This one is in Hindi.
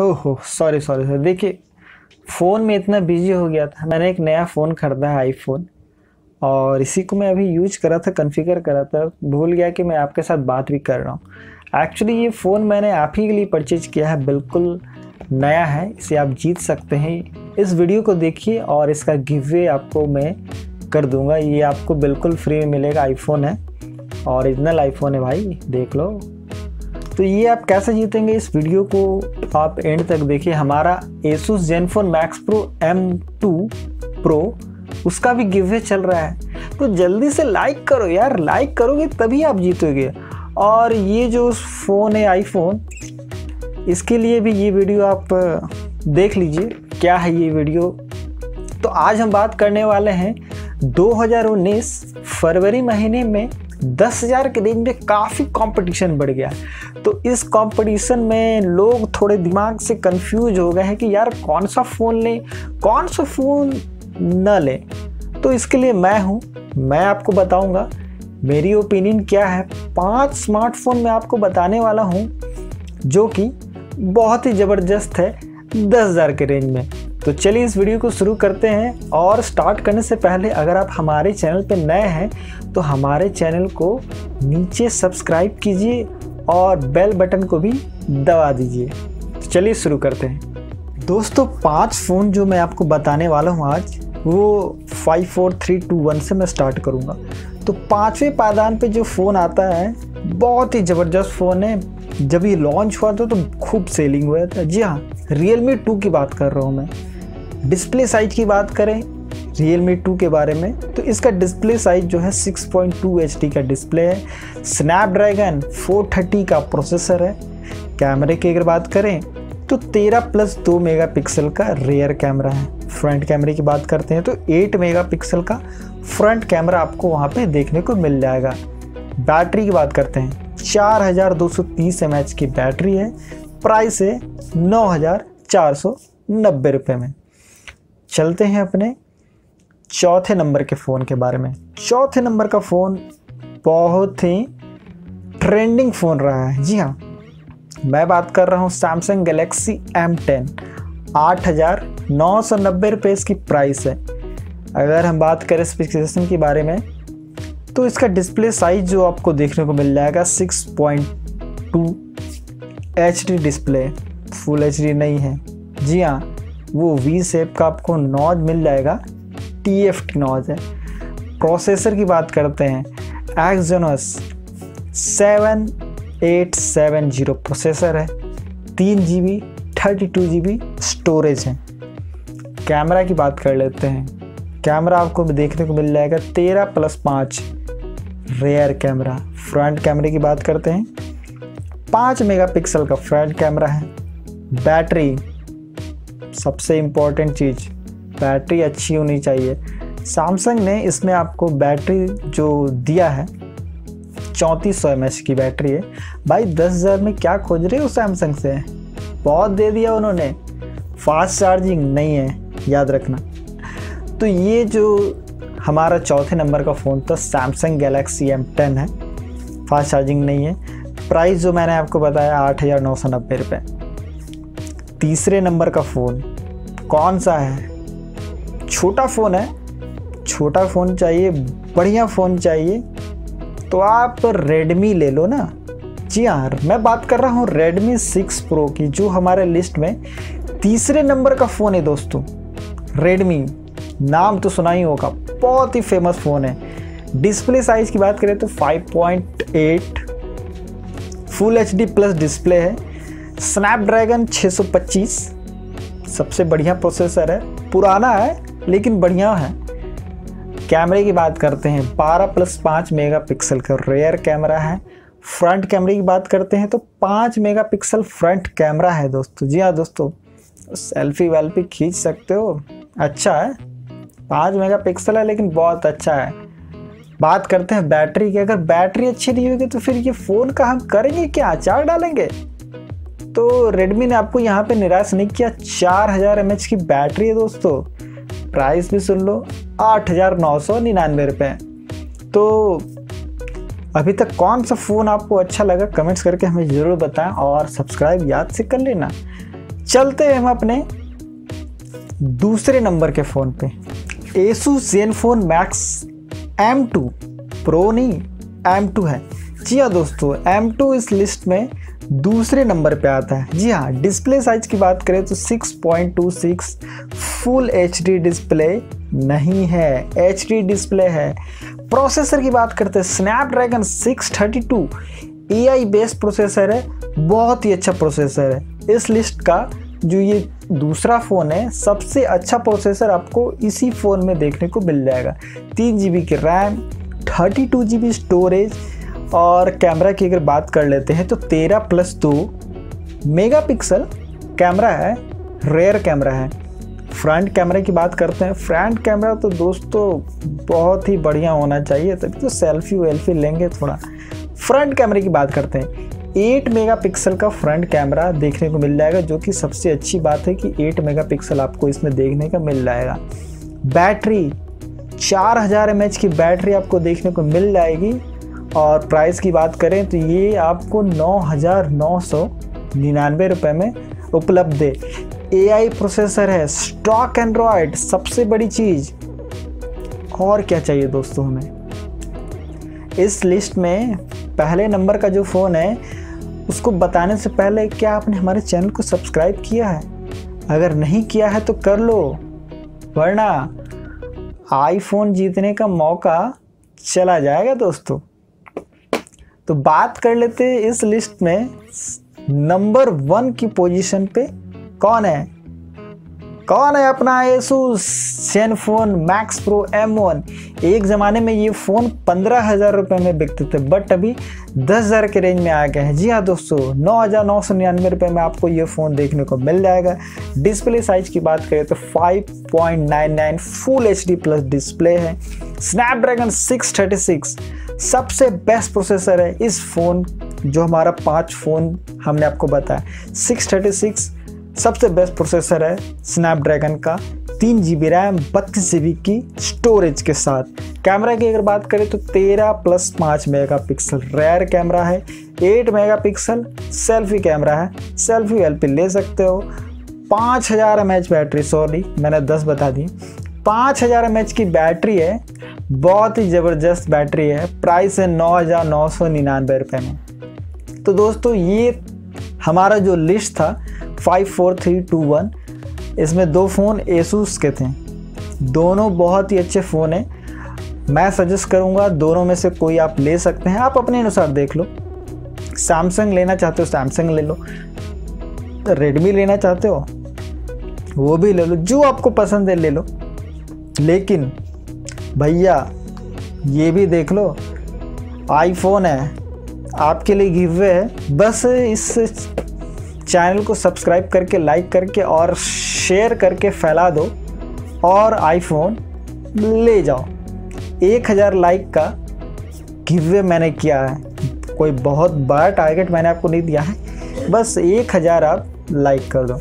ओहो सॉरी सॉरी सर देखिए फ़ोन में इतना बिज़ी हो गया था। मैंने एक नया फ़ोन खरीदा है आईफोन और इसी को मैं अभी यूज़ करा था कन्फिगर करा था। भूल गया कि मैं आपके साथ बात भी कर रहा हूँ। एक्चुअली ये फ़ोन मैंने आप ही के लिए परचेज किया है। बिल्कुल नया है, इसे आप जीत सकते हैं। इस वीडियो को देखिए और इसका गिवे आपको मैं कर दूँगा। ये आपको बिल्कुल फ्री में मिलेगा आईफोन है। ओरिजिनल आईफोन है भाई, देख लो। तो ये आप कैसे जीतेंगे इस वीडियो को? आप एंड तक देखिए। हमारा Asus Zenfone Max Pro M2 Pro, उसका भी गिवे चल रहा है। तो जल्दी से लाइक करो यार। लाइक करोगे तभी आप जीतोगे। और ये जो फ़ोन है आईफोन इसके लिए भी ये वीडियो आप देख लीजिए क्या है ये वीडियो तो आज हम बात करने वाले हैं 2019 फरवरी महीने में दस हज़ार के रेंज में काफ़ी कंपटीशन बढ़ गया। तो इस कंपटीशन में लोग थोड़े दिमाग से कंफ्यूज हो गए हैं कि यार कौन सा फ़ोन लें, कौन सा फ़ोन न लें। तो इसके लिए मैं हूँ, मैं आपको बताऊँगा, मेरी ओपिनियन क्या है। पाँच स्मार्टफ़ोन मैं आपको बताने वाला हूँ, जो कि बहुत ही ज़बरदस्त है दस हज़ार के रेंज में। तो चलिए इस वीडियो को शुरू करते हैं और स्टार्ट करने से पहले अगर आप हमारे चैनल पर नए हैं तो हमारे चैनल को नीचे सब्सक्राइब कीजिए और बेल बटन को भी दबा दीजिए। तो चलिए शुरू करते हैं। दोस्तों, पाँच फ़ोन जो मैं आपको बताने वाला हूँ आज, वो five four three two one से मैं स्टार्ट करूँगा। तो पाँचवें पायदान पे जो फ़ोन आता है, बहुत ही ज़बरदस्त फ़ोन है। जब ये लॉन्च हुआ था तो खूब सेलिंग हुआ था। जी हाँ रियल मी टू की बात कर रहा हूँ मैं। डिस्प्ले साइज़ की बात करें रियल मी टू के बारे में तो इसका डिस्प्ले साइज़ जो है 6.2 पॉइंट का डिस्प्ले है। स्नैपड्रैगन 430 का प्रोसेसर है। कैमरे की अगर बात करें तो 13 प्लस 2 मेगापिक्सल का रेयर कैमरा है। फ्रंट कैमरे की बात करते हैं तो 8 मेगापिक्सल का फ्रंट कैमरा आपको वहाँ पे देखने को मिल जाएगा। बैटरी की बात करते हैं 4230 एमएच की बैटरी है। प्राइस है नौ हज़ार चार सौ नब्बे रुपये में। चलते हैं अपने चौथे नंबर के फ़ोन के बारे में। चौथे नंबर का फ़ोन बहुत ही ट्रेंडिंग फ़ोन रहा है। जी हाँ मैं बात कर रहा हूँ सैमसंग गैलेक्सी एम टेन आठ हज़ार नौ सौ नब्बे रुपये इसकी प्राइस है। अगर हम बात करें स्पेसिफिकेशन के बारे में तो इसका डिस्प्ले साइज़ जो आपको देखने को मिल जाएगा six point two H D display full H D नहीं है। जी हाँ वो वी सेप का आपको नॉज मिल जाएगा। टी एफ़ टी नॉज है प्रोसेसर की बात करते हैं। Exynos seven eight seven zero processor है। तीन G B thirty two G B storage है। कैमरा की बात कर लेते हैं। कैमरा आपको देखने को मिल जाएगा। तेरह प्लस पाँच रेयर कैमरा फ्रंट कैमरे की बात करते हैं। पाँच मेगापिक्सल का फ्रंट कैमरा है। बैटरी सबसे इम्पोर्टेंट चीज़। बैटरी अच्छी होनी चाहिए। सैमसंग ने इसमें आपको बैटरी जो दिया है, चौंतीस सौ एम की बैटरी है। भाई, दस हज़ार में क्या खोज रहे हो सैमसंग से? बहुत दे दिया उन्होंने। फास्ट चार्जिंग नहीं है, याद रखना। तो ये जो हमारा चौथे नंबर का फ़ोन था सैमसंग गैलेक्सी एम टेन है। फास्ट चार्जिंग नहीं है। प्राइस जो मैंने आपको बताया, आठ हज़ार नौ सौ नब्बे रुपये तीसरे नंबर का फ़ोन कौन सा है? छोटा फ़ोन है, छोटा फ़ोन चाहिए, बढ़िया फ़ोन चाहिए तो आप रेडमी ले लो ना। जी हाँ मैं बात कर रहा हूँ रेडमी सिक्स प्रो की, जो हमारे लिस्ट में तीसरे नंबर का फ़ोन है दोस्तों। रेडमी नाम तो सुना ही होगा, बहुत ही फ़ेमस फ़ोन है। डिस्प्ले साइज़ की बात करें तो 5.8 full H D plus display है। स्नैपड्रैगन 625 सबसे बढ़िया प्रोसेसर है। पुराना है लेकिन बढ़िया है। कैमरे की बात करते हैं 12 प्लस पाँच मेगा पिक्सल का रेयर कैमरा है। फ्रंट कैमरे की बात करते हैं तो पाँच मेगा पिक्सल फ्रंट कैमरा है दोस्तों। जी हाँ दोस्तों सेल्फी वेल्फी खींच सकते हो। अच्छा है, पाँच मेगा पिक्सल है लेकिन बहुत अच्छा है। बात करते हैं बैटरी की, अगर बैटरी अच्छी नहीं होगी तो फिर ये फ़ोन का हम करेंगे क्या? अचार डालेंगे? तो रेडमी ने आपको यहाँ पे निराश नहीं किया, चार हज़ार एम की बैटरी है दोस्तों। प्राइस भी सुन लो, आठ हज़ार नौ सौ निन्यानवे रुपये तो अभी तक कौन सा फ़ोन आपको अच्छा लगा, कमेंट्स करके हमें ज़रूर बताएँ और सब्सक्राइब याद से कर लेना। चलते हैं हम अपने दूसरे नंबर के फ़ोन पे। Asus Zenfone max M two pro नहीं एम टू है। जी हाँ दोस्तों एम टू इस लिस्ट में दूसरे नंबर पे आता है। जी हाँ डिस्प्ले साइज़ की बात करें तो 6.26 फुल एचडी डिस्प्ले नहीं है। एचडी डिस्प्ले है। प्रोसेसर की बात करते हैं स्नैपड्रैगन 632 आई बेस्ड प्रोसेसर है, बहुत ही अच्छा प्रोसेसर है। इस लिस्ट का जो ये दूसरा फ़ोन है, सबसे अच्छा प्रोसेसर आपको इसी फ़ोन में देखने को मिल जाएगा। तीन जी की RAM thirty two G storage और कैमरा की अगर बात कर लेते हैं तो तेरह प्लस दो मेगा पिक्सल कैमरा है रेयर कैमरा है। फ्रंट कैमरे की बात करते हैं फ्रंट कैमरा तो दोस्तों बहुत ही बढ़िया होना चाहिए, तभी तो सेल्फी वेल्फी लेंगे थोड़ा। फ्रंट कैमरे की बात करते हैं 8 मेगापिक्सल का फ्रंट कैमरा देखने को मिल जाएगा, जो कि सबसे अच्छी बात है कि 8 मेगापिक्सल आपको इसमें देखने का मिल जाएगा। बैटरी 4000 हज़ार की बैटरी आपको देखने को मिल जाएगी। और प्राइस की बात करें तो ये आपको नौ हज़ार नौ सौ निन्यानवे रुपये में उपलब्ध है। एआई प्रोसेसर है स्टॉक एंड्रॉयड सबसे बड़ी चीज़। और क्या चाहिए दोस्तों हमें? इस लिस्ट में पहले नंबर का जो फ़ोन है, उसको बताने से पहले क्या आपने हमारे चैनल को सब्सक्राइब किया है? अगर नहीं किया है तो कर लो, वरना आईफोन जीतने का मौका चला जाएगा दोस्तों। तो बात कर लेते हैं इस लिस्ट में नंबर वन की पोजीशन पे कौन है? कौन है अपना Asus Zenfone Max Pro M1 एक ज़माने में ये फ़ोन पंद्रह हज़ार रुपये में बिकते थे बट अभी दस हज़ार के रेंज में आ गए हैं। जी हाँ दोस्तों, नौ हज़ार नौ सौ निन्यानवे रुपये में आपको ये फ़ोन देखने को मिल जाएगा। डिस्प्ले साइज़ की बात करें तो 5.99 full H D plus display है। स्नैपड्रैगन 636 सबसे बेस्ट प्रोसेसर है इस फ़ोन जो हमारा पाँच फ़ोन हमने आपको बताया। 636 सबसे बेस्ट प्रोसेसर है स्नैपड्रैगन का। तीन जी बी रैम बत्तीस जी बी की स्टोरेज के साथ। कैमरा की अगर बात करें तो तेरह प्लस पाँच मेगा पिक्सल रेयर कैमरा है। Eight mega pixel selfie camera है। सेल्फी वेल्फी ले सकते हो। पाँच हज़ार एम एच बैटरी सॉरी मैंने दस बता दी। पाँच हज़ार एम एच की बैटरी है। बहुत ही ज़बरदस्त बैटरी है। प्राइस है नौ हज़ार नौ सौ निन्यानवे रुपये में। तो दोस्तों, ये हमारा जो लिस्ट था, five four three two one, इसमें दो फ़ोन एसूस के थे। दोनों बहुत ही अच्छे फ़ोन हैं। मैं सजेस्ट करूँगा, दोनों में से कोई आप ले सकते हैं। आप अपने अनुसार देख लो। सैमसंग लेना चाहते हो सैमसंग ले लो। रेडमी लेना चाहते हो, वो भी ले लो। जो आपको पसंद है, ले लो। लेकिन भैया, ये भी देख लो आईफोन है, आपके लिए गिवे है। बस इस चैनल को सब्सक्राइब करके लाइक करके और शेयर करके फैला दो और आईफोन ले जाओ। एक हज़ार लाइक का गिवे मैंने किया है। कोई बहुत बड़ा टारगेट मैंने आपको नहीं दिया है। बस एक हज़ार आप लाइक कर दो।